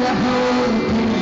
the hope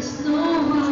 It's over.